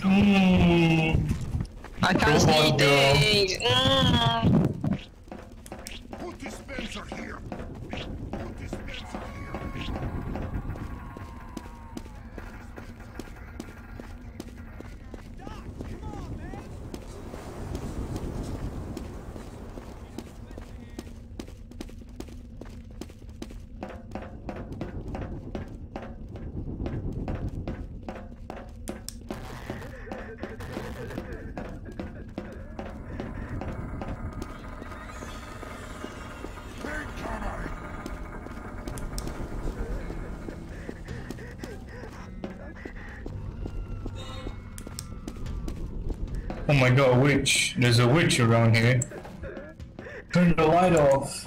Mm. I can't Come see on, things. Mm. Put dispenser here. Oh my god, a witch. There's a witch around here. Turn the light off.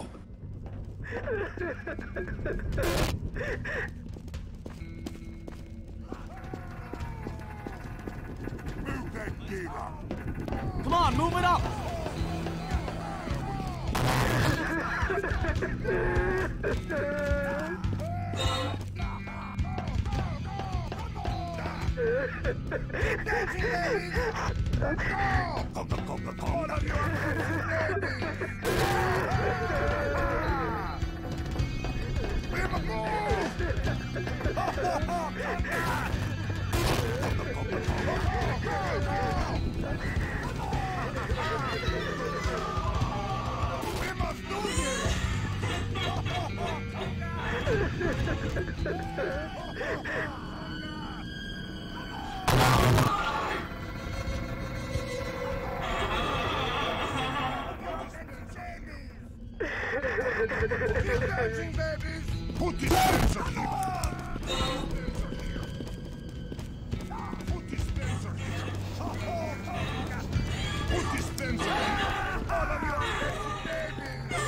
Move that gate up. Come on, move it up! Come, come, come, are We must do this! Put here! Put dispenser here! Put! All of you babies!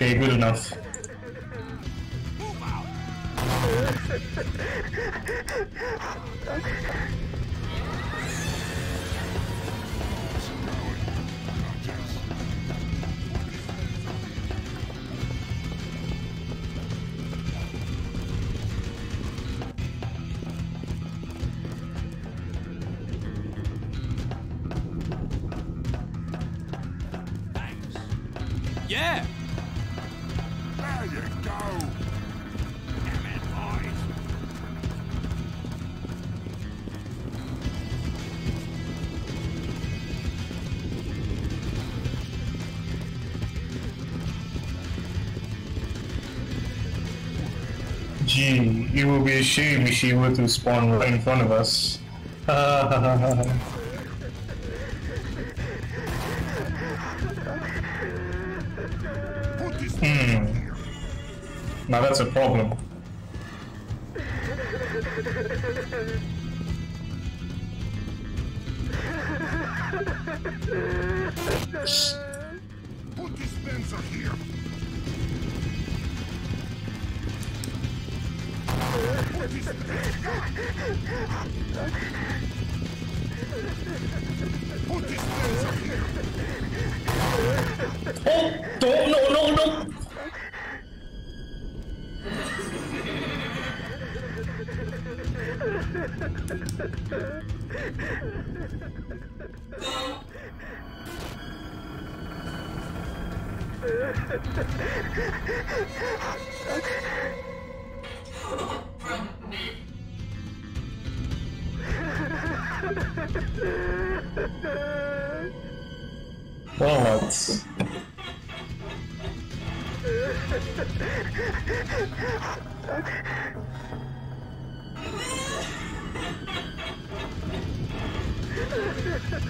Okay, good enough. Yeah! Gee, it would be a shame if she were to spawn right in front of us. now that's a problem. Put dispenser here! Put dispenser here! Oh! Don't! No! No! No! What?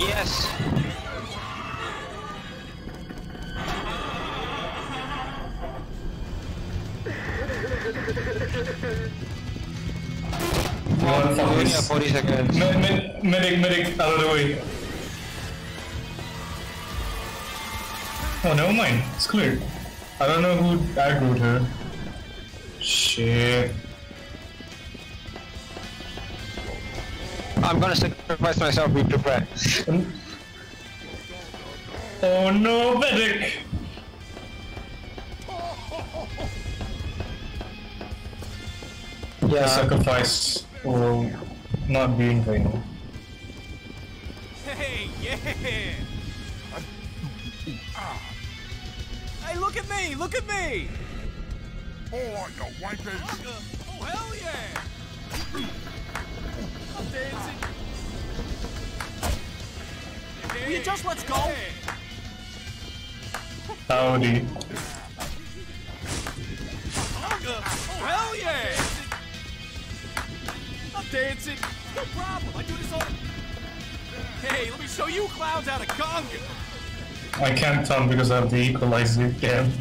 Yes. Wanna fuck Only 40 seconds. Me- me- medic, medic, out of the way. Oh, never mind. It's clear. I don't know who aggroed her. Shit. I'm gonna sacrifice myself, be prepared. Oh no, medic! The Yeah. sacrifice will not be in vain. Hey, yeah! Hey, look at me! Look at me! Oh, you wankers. Uh, oh, hell yeah! Will you just let's go? Howdy. Oh, hell yeah! I'm dancing. No problem. I do this all. Hey, let me show you clowns how to conga. I can't tell because I have the equalizer. Damn.